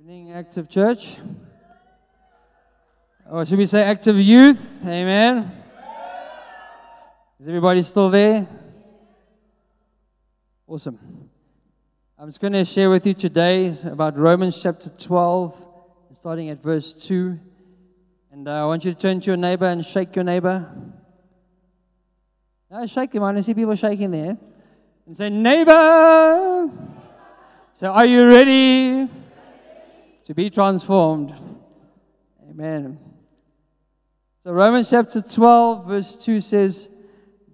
Evening, active church. Or should we say active youth? Amen. Is everybody still there? Awesome. I'm just going to share with you today about Romans chapter 12, starting at verse 2. And I want you to turn to your neighbor and shake your neighbor. No, shake him. I to see people shaking there. And say, Neighbor! So, are you ready to be transformed? Amen. So, Romans chapter 12, verse 2 says,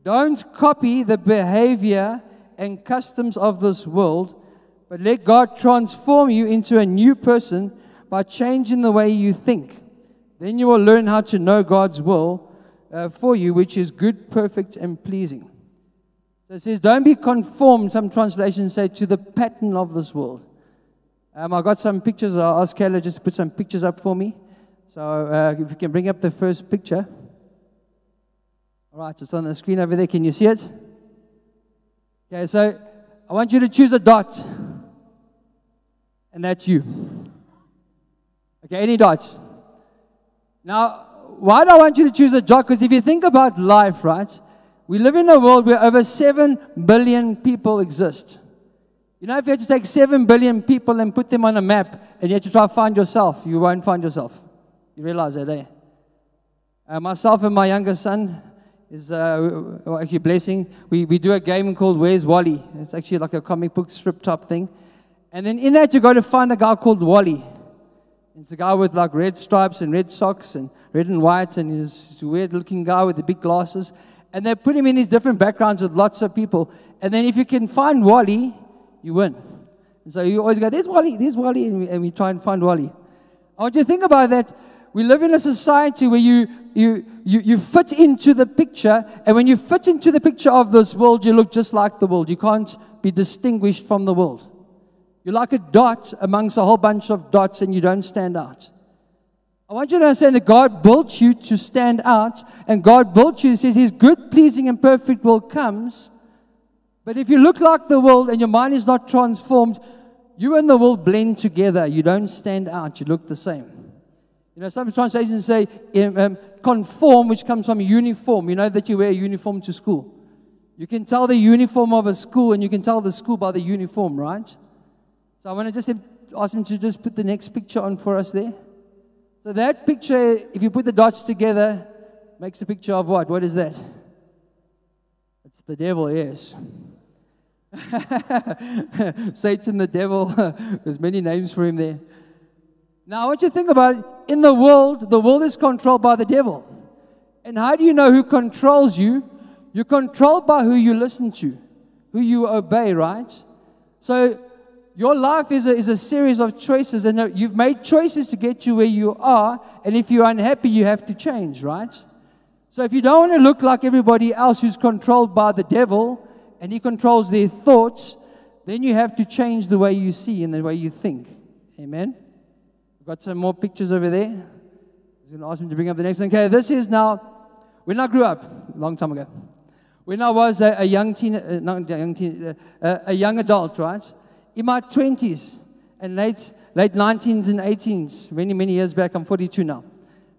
Don't copy the behavior and customs of this world, but let God transform you into a new person by changing the way you think. Then you will learn how to know God's will uh, for you, which is good, perfect, and pleasing. So it says, Don't be conformed, some translations say, to the pattern of this world. Um, I got some pictures. I'll ask Kayla just to put some pictures up for me. So uh, if you can bring up the first picture. All right, it's on the screen over there. Can you see it? Okay, so I want you to choose a dot. And that's you. Okay, any dots? Now, why do I want you to choose a dot? Because if you think about life, right? We live in a world where over 7 billion people exist. You know, if you had to take 7 billion people and put them on a map and you had to try to find yourself, you won't find yourself. You realize that, eh? Uh, myself and my younger son is uh, actually blessing. We, we do a game called Where's Wally? It's actually like a comic book strip top thing. And then in that, you go to find a guy called Wally. It's a guy with like red stripes and red socks and red and white, and he's a weird looking guy with the big glasses. And they put him in these different backgrounds with lots of people. And then if you can find Wally, you win. And so you always go, there's Wally, there's Wally, and we, and we try and find Wally. I want you to think about that. We live in a society where you, you, you, you fit into the picture, and when you fit into the picture of this world, you look just like the world. You can't be distinguished from the world. You're like a dot amongst a whole bunch of dots, and you don't stand out. I want you to understand that God built you to stand out, and God built you, says His good, pleasing, and perfect will comes. But if you look like the world and your mind is not transformed, you and the world blend together. You don't stand out, you look the same. You know, some translations say um, um, conform, which comes from uniform. You know that you wear a uniform to school. You can tell the uniform of a school, and you can tell the school by the uniform, right? So I want to just ask him to just put the next picture on for us there. So that picture, if you put the dots together, makes a picture of what? What is that? It's the devil, yes. Satan, the devil, there's many names for him there. Now, I want you to think about it. In the world, the world is controlled by the devil. And how do you know who controls you? You're controlled by who you listen to, who you obey, right? So, your life is a, is a series of choices, and uh, you've made choices to get you where you are. And if you're unhappy, you have to change, right? So, if you don't want to look like everybody else who's controlled by the devil and he controls their thoughts, then you have to change the way you see and the way you think. Amen? We've got some more pictures over there. Was going to ask him to bring up the next one. Okay, this is now, when I grew up, a long time ago, when I was a, a young teen, uh, not a young teen, uh, a young adult, right? In my 20s and late, late 19s and 18s, many, many years back, I'm 42 now.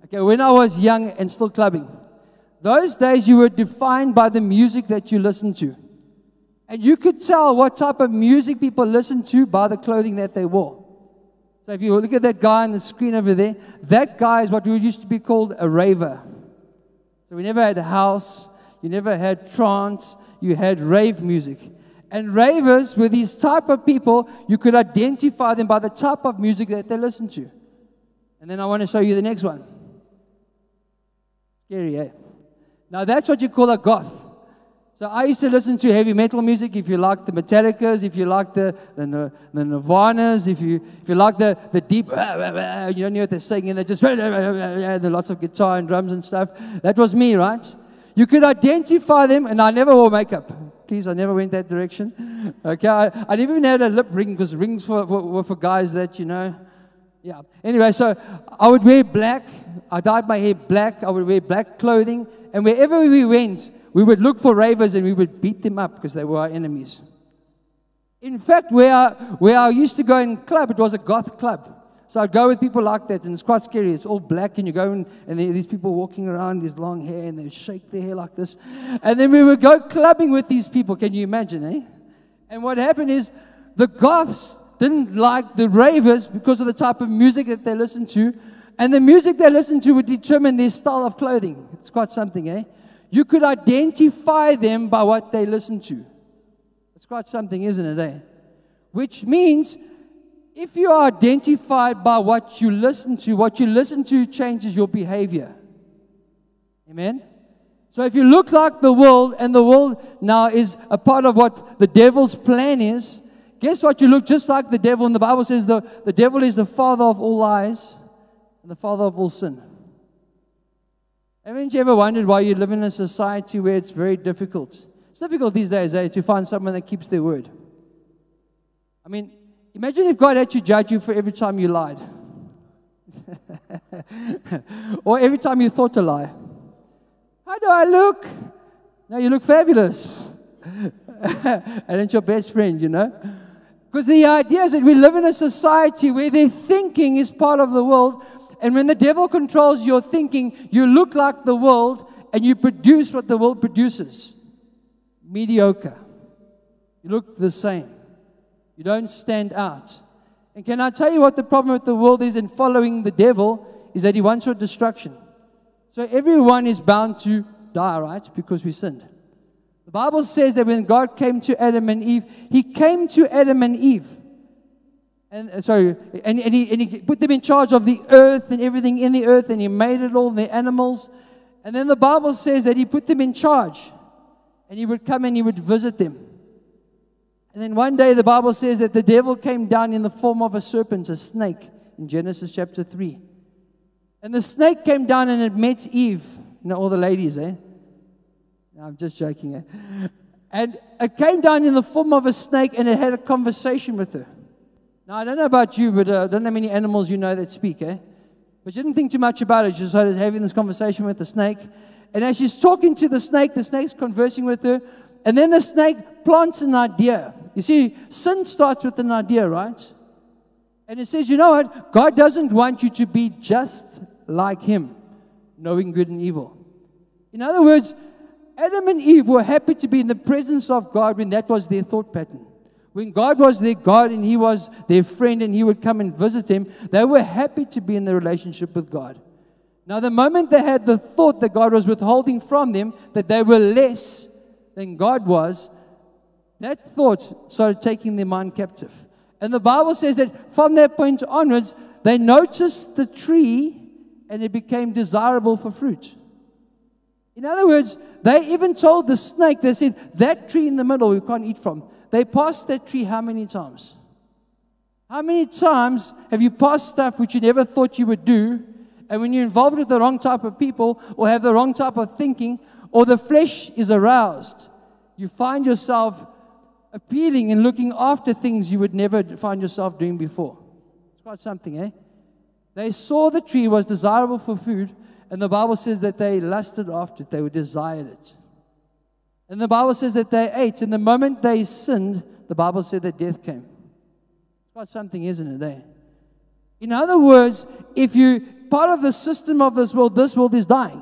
Okay, when I was young and still clubbing, those days you were defined by the music that you listened to. And you could tell what type of music people listened to by the clothing that they wore. So if you look at that guy on the screen over there, that guy is what we used to be called a raver. So we never had house, you never had trance, you had rave music. And ravers were these type of people, you could identify them by the type of music that they listen to. And then I want to show you the next one. Scary, eh? Now that's what you call a goth. So I used to listen to heavy metal music. If you like the Metallicas, if you like the, the, the Nirvanas, if you, if you like the, the deep, you don't know what they're saying, and they're just, there's lots of guitar and drums and stuff. That was me, right? You could identify them, and I never wore makeup. Please, I never went that direction. Okay, I, I never even had a lip ring because rings for, for, were for guys that, you know. Yeah. Anyway, so I would wear black. I dyed my hair black. I would wear black clothing. And wherever we went, we would look for ravers and we would beat them up because they were our enemies. In fact, where where I used to go in club, it was a goth club. So I'd go with people like that, and it's quite scary. It's all black, and you go in, and these people walking around, these long hair, and they shake their hair like this. And then we would go clubbing with these people. Can you imagine, eh? And what happened is the goths didn't like the ravers because of the type of music that they listened to. And the music they listened to would determine their style of clothing. It's quite something, eh? You could identify them by what they listen to. It's quite something, isn't it, eh? Which means if you are identified by what you listen to, what you listen to changes your behavior. Amen? So if you look like the world, and the world now is a part of what the devil's plan is, guess what? You look just like the devil, and the Bible says the, the devil is the father of all lies and the father of all sin. Haven't you ever wondered why you live in a society where it's very difficult? It's difficult these days eh, to find someone that keeps their word. I mean, imagine if God had to judge you for every time you lied, or every time you thought a lie. How do I look? Now you look fabulous. and it's your best friend, you know? Because the idea is that we live in a society where their thinking is part of the world and when the devil controls your thinking, you look like the world and you produce what the world produces mediocre. You look the same. You don't stand out. And can I tell you what the problem with the world is in following the devil? Is that he wants your destruction. So everyone is bound to die, right? Because we sinned. The Bible says that when God came to Adam and Eve, he came to Adam and Eve and uh, sorry, and, and, he, and he put them in charge of the earth and everything in the earth, and he made it all, the animals. And then the Bible says that he put them in charge, and he would come and he would visit them. And then one day the Bible says that the devil came down in the form of a serpent, a snake, in Genesis chapter 3. And the snake came down and it met Eve. You know, all the ladies, eh? No, I'm just joking, eh? And it came down in the form of a snake and it had a conversation with her. Now, I don't know about you, but uh, I don't know many animals you know that speak, eh? But she didn't think too much about it. She started having this conversation with the snake. And as she's talking to the snake, the snake's conversing with her. And then the snake plants an idea. You see, sin starts with an idea, right? And it says, you know what? God doesn't want you to be just like Him, knowing good and evil. In other words, Adam and Eve were happy to be in the presence of God when that was their thought pattern. When God was their God and He was their friend and He would come and visit them, they were happy to be in the relationship with God. Now, the moment they had the thought that God was withholding from them, that they were less than God was, that thought started taking their mind captive. And the Bible says that from that point onwards, they noticed the tree and it became desirable for fruit. In other words, they even told the snake, they said, That tree in the middle we can't eat from. They passed that tree how many times? How many times have you passed stuff which you never thought you would do? And when you're involved with the wrong type of people or have the wrong type of thinking or the flesh is aroused, you find yourself appealing and looking after things you would never find yourself doing before. It's quite something, eh? They saw the tree was desirable for food, and the Bible says that they lusted after it, they desired it. And the Bible says that they ate, and the moment they sinned, the Bible said that death came. It's quite something, isn't it? Eh? In other words, if you part of the system of this world, this world is dying.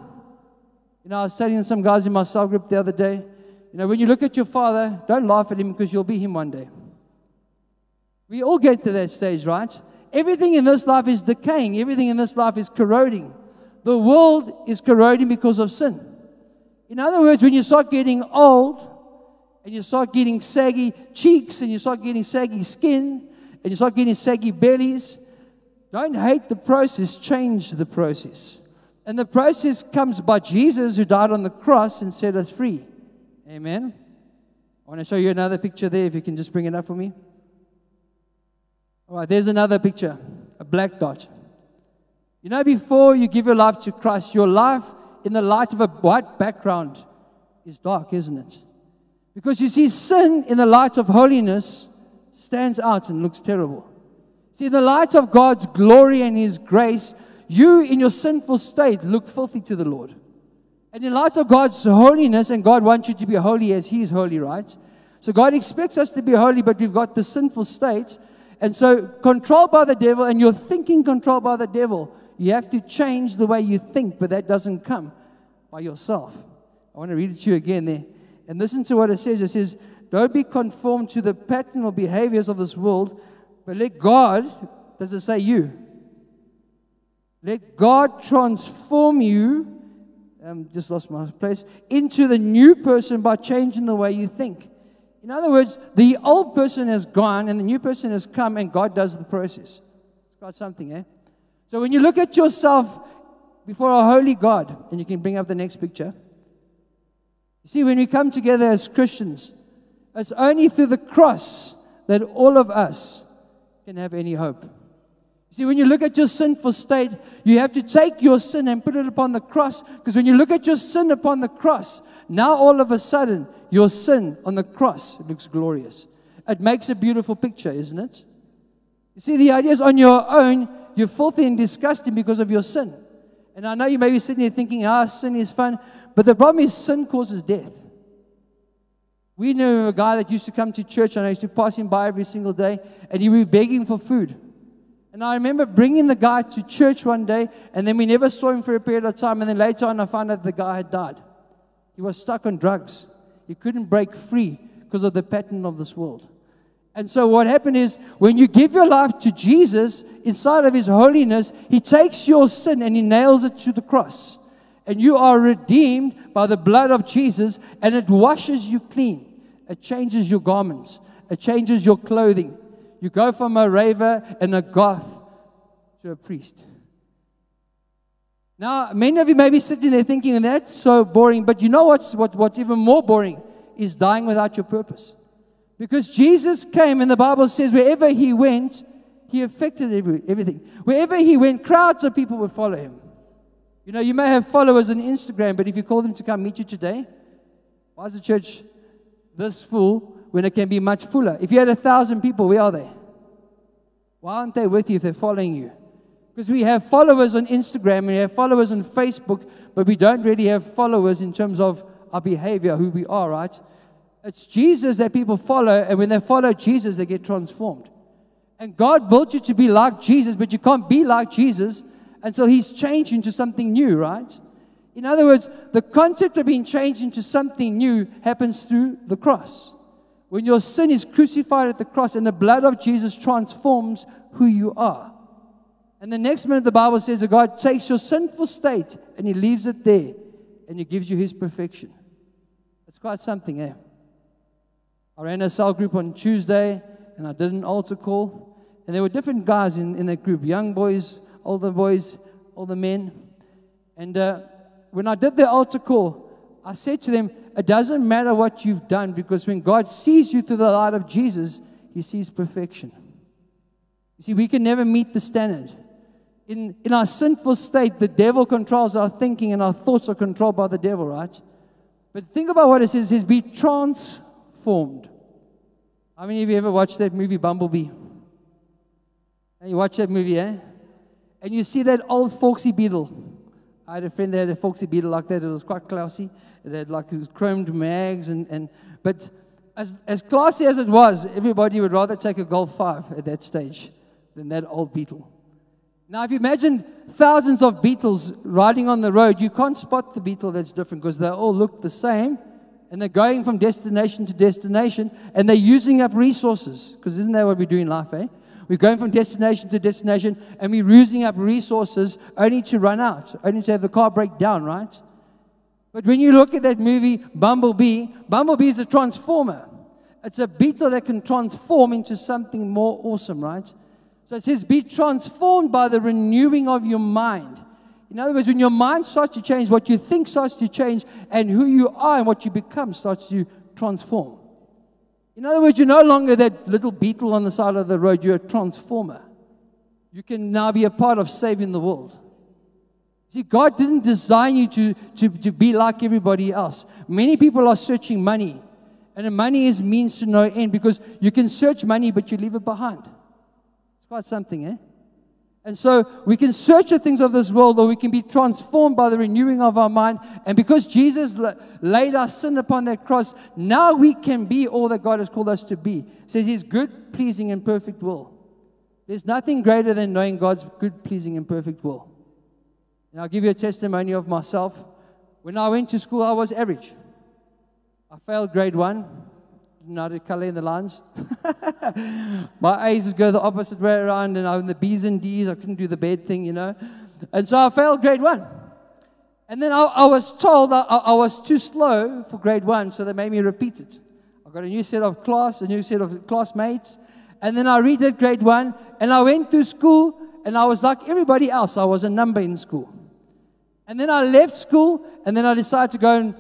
You know, I was telling some guys in my cell group the other day, you know, when you look at your father, don't laugh at him because you'll be him one day. We all get to that stage, right? Everything in this life is decaying, everything in this life is corroding. The world is corroding because of sin. In other words, when you start getting old and you start getting saggy cheeks and you start getting saggy skin and you start getting saggy bellies, don't hate the process, change the process. And the process comes by Jesus who died on the cross and set us free. Amen. I want to show you another picture there, if you can just bring it up for me. All right, there's another picture, a black dot. You know, before you give your life to Christ, your life in the light of a white background is dark, isn't it? Because you see, sin in the light of holiness stands out and looks terrible. See, in the light of God's glory and His grace, you in your sinful state look filthy to the Lord. And in light of God's holiness, and God wants you to be holy as He is holy, right? So God expects us to be holy, but we've got the sinful state. And so, controlled by the devil, and you're thinking controlled by the devil, you have to change the way you think, but that doesn't come by yourself. I want to read it to you again there. And listen to what it says. It says, Don't be conformed to the pattern or behaviors of this world, but let God, does it say you? Let God transform you, um, just lost my place, into the new person by changing the way you think. In other words, the old person has gone and the new person has come, and God does the process. It's got something, eh? So when you look at yourself before a holy God, and you can bring up the next picture. You see, when we come together as Christians, it's only through the cross that all of us can have any hope. You see, when you look at your sinful state, you have to take your sin and put it upon the cross. Because when you look at your sin upon the cross, now all of a sudden, your sin on the cross looks glorious. It makes a beautiful picture, isn't it? You see, the idea is on your own, you're filthy and disgusting because of your sin. And I know you may be sitting here thinking, ah, sin is fun. But the problem is, sin causes death. We knew a guy that used to come to church, and I used to pass him by every single day, and he would be begging for food. And I remember bringing the guy to church one day, and then we never saw him for a period of time. And then later on, I found out the guy had died. He was stuck on drugs. He couldn't break free because of the pattern of this world. And so, what happened is when you give your life to Jesus inside of His holiness, He takes your sin and He nails it to the cross. And you are redeemed by the blood of Jesus, and it washes you clean. It changes your garments, it changes your clothing. You go from a raver and a goth to a priest. Now, many of you may be sitting there thinking, that's so boring, but you know what's, what, what's even more boring is dying without your purpose. Because Jesus came, and the Bible says wherever he went, he affected every, everything. Wherever he went, crowds of people would follow him. You know, you may have followers on Instagram, but if you call them to come meet you today, why is the church this full when it can be much fuller? If you had a thousand people, where are they? Why aren't they with you if they're following you? Because we have followers on Instagram we have followers on Facebook, but we don't really have followers in terms of our behavior, who we are, right? It's Jesus that people follow, and when they follow Jesus, they get transformed. And God built you to be like Jesus, but you can't be like Jesus until He's changed into something new, right? In other words, the concept of being changed into something new happens through the cross. When your sin is crucified at the cross and the blood of Jesus transforms who you are. And the next minute, the Bible says that God takes your sinful state and He leaves it there and He gives you His perfection. It's quite something, eh? I ran a cell group on Tuesday and I did an altar call. And there were different guys in, in that group young boys, older boys, older men. And uh, when I did the altar call, I said to them, It doesn't matter what you've done because when God sees you through the light of Jesus, He sees perfection. You see, we can never meet the standard. In, in our sinful state, the devil controls our thinking and our thoughts are controlled by the devil, right? But think about what it says. It says, Be trans formed. How many of you ever watched that movie Bumblebee? And you watch that movie, eh? And you see that old Volksie beetle. I had a friend that had a Volksie beetle like that. It was quite classy. It had like it was chromed mags and, and but as, as classy as it was, everybody would rather take a Golf 5 at that stage than that old beetle. Now, if you imagine thousands of beetles riding on the road, you can't spot the beetle that's different because they all look the same and they're going from destination to destination and they're using up resources. Because isn't that what we do in life, eh? We're going from destination to destination and we're using up resources only to run out, only to have the car break down, right? But when you look at that movie, Bumblebee, Bumblebee is a transformer. It's a beetle that can transform into something more awesome, right? So it says, be transformed by the renewing of your mind. In other words, when your mind starts to change, what you think starts to change, and who you are and what you become starts to transform. In other words, you're no longer that little beetle on the side of the road, you're a transformer. You can now be a part of saving the world. See, God didn't design you to, to, to be like everybody else. Many people are searching money, and money is means to no end because you can search money, but you leave it behind. It's quite something, eh? And so we can search the things of this world, or we can be transformed by the renewing of our mind. And because Jesus laid our sin upon that cross, now we can be all that God has called us to be. It says His good, pleasing, and perfect will. There's nothing greater than knowing God's good, pleasing, and perfect will. And I'll give you a testimony of myself. When I went to school, I was average. I failed grade one, know color in the lines. My A's would go the opposite way around, and I in the B's and D's. I couldn't do the bad thing, you know. And so I failed grade one. And then I, I was told I, I, was too slow for grade one, so they made me repeat it. I got a new set of class, a new set of classmates, and then I redid grade one, and I went to school, and I was like everybody else. I was a number in school. And then I left school, and then I decided to go and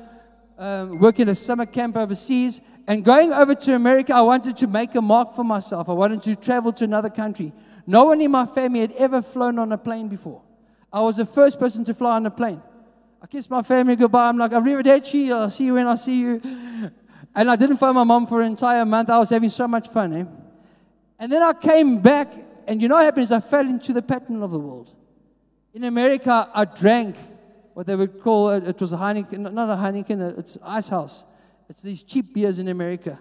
um, work in a summer camp overseas. And going over to America, I wanted to make a mark for myself. I wanted to travel to another country. No one in my family had ever flown on a plane before. I was the first person to fly on a plane. I kissed my family goodbye. I'm like, Arrivederci, I'll see you when I see you. And I didn't phone my mom for an entire month. I was having so much fun. Eh? And then I came back, and you know what happened is I fell into the pattern of the world. In America, I drank what they would call it, it was a Heineken, not a Heineken, it's Ice House. It's these cheap beers in America,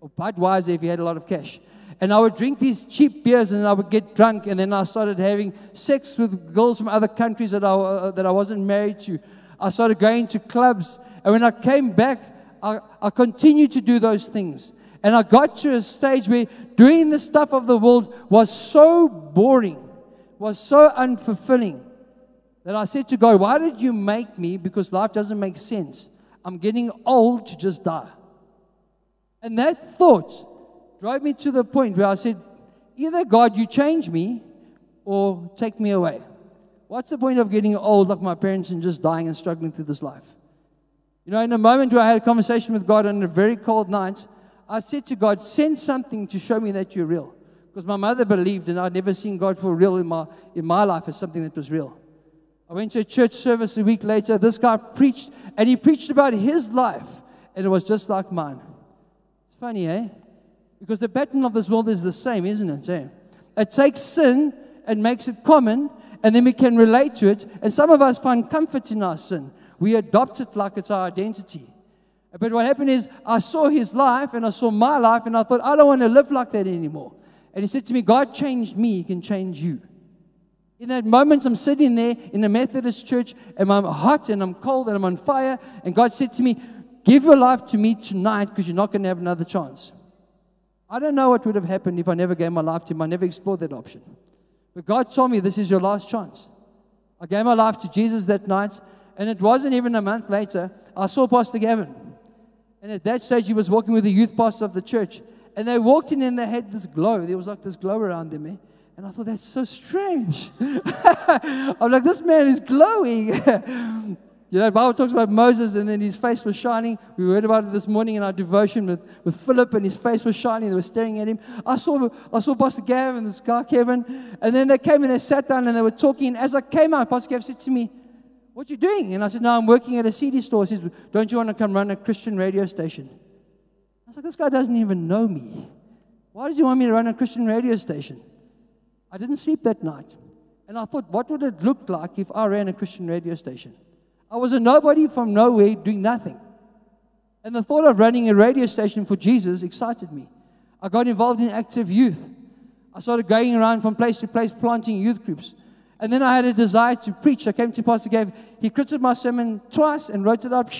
or Budweiser if you had a lot of cash. And I would drink these cheap beers and I would get drunk, and then I started having sex with girls from other countries that I, uh, that I wasn't married to. I started going to clubs, and when I came back, I, I continued to do those things. And I got to a stage where doing the stuff of the world was so boring, was so unfulfilling, that I said to God, Why did you make me? Because life doesn't make sense. I'm getting old to just die. And that thought drove me to the point where I said, Either God, you change me or take me away. What's the point of getting old like my parents and just dying and struggling through this life? You know, in a moment where I had a conversation with God on a very cold night, I said to God, send something to show me that you're real. Because my mother believed, and I'd never seen God for real in my, in my life as something that was real. I went to a church service a week later. This guy preached, and he preached about his life, and it was just like mine. It's funny, eh? Because the pattern of this world is the same, isn't it? Eh? It takes sin and makes it common, and then we can relate to it. And some of us find comfort in our sin. We adopt it like it's our identity. But what happened is, I saw his life and I saw my life, and I thought, I don't want to live like that anymore. And he said to me, God changed me, he can change you. In that moment, I'm sitting there in a Methodist church, and I'm hot and I'm cold and I'm on fire. And God said to me, Give your life to me tonight because you're not going to have another chance. I don't know what would have happened if I never gave my life to Him. I never explored that option. But God told me this is your last chance. I gave my life to Jesus that night, and it wasn't even a month later, I saw Pastor Gavin. And at that stage, he was walking with the youth pastor of the church. And they walked in and they had this glow. There was like this glow around them. Eh? And I thought, that's so strange. I'm like, this man is glowing. you know, the Bible talks about Moses and then his face was shining. We read about it this morning in our devotion with, with Philip and his face was shining. They were staring at him. I saw, I saw Pastor Gavin and this guy, Kevin. And then they came and they sat down and they were talking. And as I came out, Pastor Gavin said to me, what are you doing? And I said, no, I'm working at a CD store. He says, don't you want to come run a Christian radio station? I was like, this guy doesn't even know me. Why does he want me to run a Christian radio station? I didn't sleep that night. And I thought, what would it look like if I ran a Christian radio station? I was a nobody from nowhere doing nothing. And the thought of running a radio station for Jesus excited me. I got involved in active youth. I started going around from place to place planting youth groups. And then I had a desire to preach. I came to Pastor Gabe. He critiqued my sermon twice and wrote it up.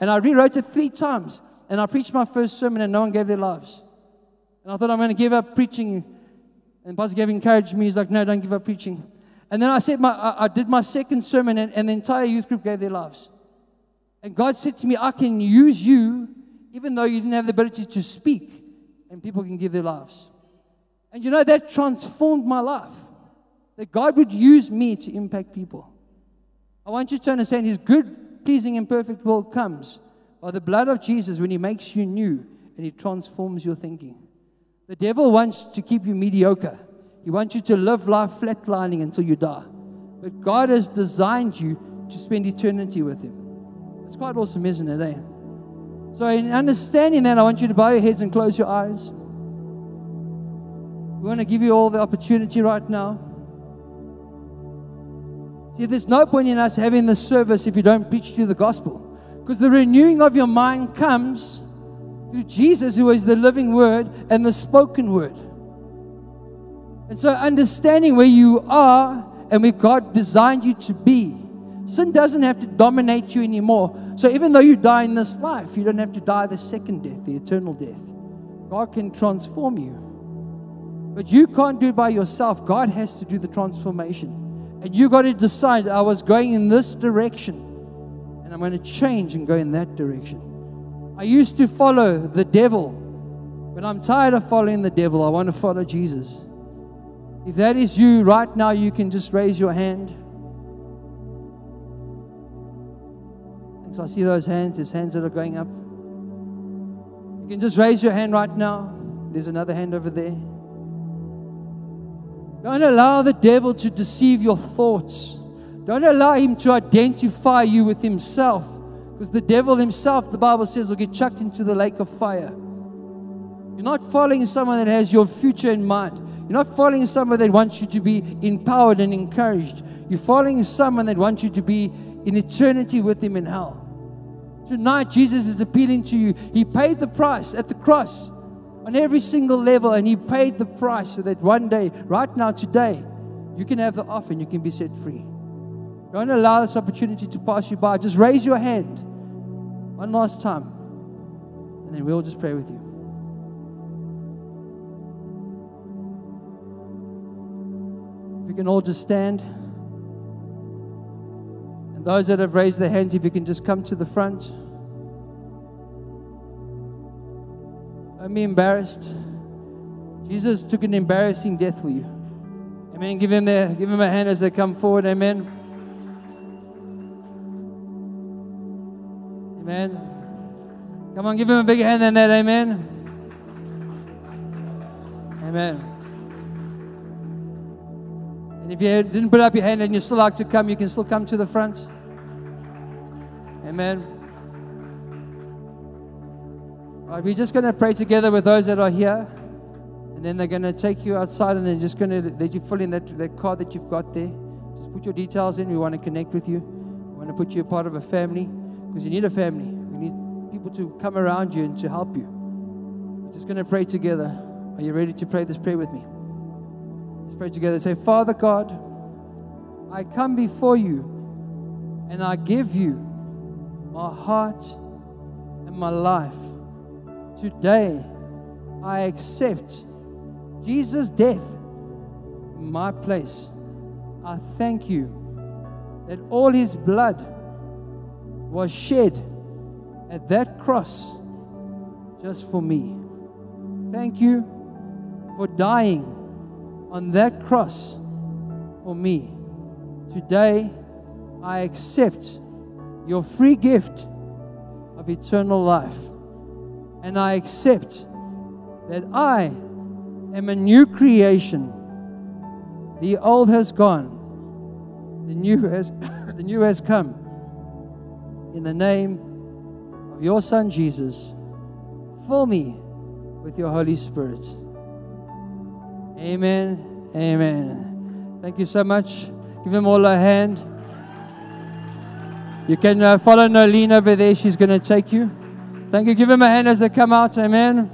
And I rewrote it three times. And I preached my first sermon and no one gave their lives. And I thought I'm going to give up preaching and Pastor Gavin encouraged me. He's like, no, don't give up preaching. And then I said, my, I, I did my second sermon, and, and the entire youth group gave their lives. And God said to me, I can use you even though you didn't have the ability to speak, and people can give their lives. And you know, that transformed my life. That God would use me to impact people. I want you to understand His good, pleasing, and perfect will comes by the blood of Jesus when He makes you new and He transforms your thinking. The devil wants to keep you mediocre. He wants you to live life flatlining until you die. But God has designed you to spend eternity with Him. It's quite awesome, isn't it? Eh? So, in understanding that, I want you to bow your heads and close your eyes. We want to give you all the opportunity right now. See, there's no point in us having this service if you don't preach to the gospel. Because the renewing of your mind comes through Jesus, who is the living word and the spoken word. And so, understanding where you are and where God designed you to be, sin doesn't have to dominate you anymore. So, even though you die in this life, you don't have to die the second death, the eternal death. God can transform you. But you can't do it by yourself. God has to do the transformation. And you got to decide I was going in this direction and I'm going to change and go in that direction. I used to follow the devil, but I'm tired of following the devil. I want to follow Jesus. If that is you right now, you can just raise your hand. So I see those hands, there's hands that are going up. You can just raise your hand right now. There's another hand over there. Don't allow the devil to deceive your thoughts. Don't allow him to identify you with himself. Because the devil himself, the Bible says, will get chucked into the lake of fire. You're not following someone that has your future in mind. You're not following someone that wants you to be empowered and encouraged. You're following someone that wants you to be in eternity with him in hell. Tonight, Jesus is appealing to you. He paid the price at the cross on every single level, and He paid the price so that one day, right now, today, you can have the offer and you can be set free. Don't allow this opportunity to pass you by. Just raise your hand one last time, and then we'll just pray with you. If you can all just stand. And those that have raised their hands, if you can just come to the front. Don't be embarrassed. Jesus took an embarrassing death for you. Amen. Give him, their, give him a hand as they come forward. Amen. Amen. Come on, give him a bigger hand than that. Amen. Amen. And if you didn't put up your hand and you still like to come, you can still come to the front. Amen. Right, we're just going to pray together with those that are here. And then they're going to take you outside and they're just going to let you fill in that, that card that you've got there. Just put your details in. We want to connect with you. We want to put you a part of a family because you need a family. We need people to come around you and to help you. We're just going to pray together. Are you ready to pray this prayer with me? Let's pray together. Say, Father God, I come before you and I give you my heart and my life. Today, I accept Jesus' death in my place. I thank you that all his blood was shed at that cross just for me. Thank you for dying on that cross for me. Today, I accept your free gift of eternal life and I accept that I am a new creation. The old has gone, the new has, the new has come. In the name of your Son Jesus, fill me with your Holy Spirit. Amen. Amen. Thank you so much. Give them all a hand. You can uh, follow Nolene over there. She's going to take you. Thank you. Give them a hand as they come out. Amen.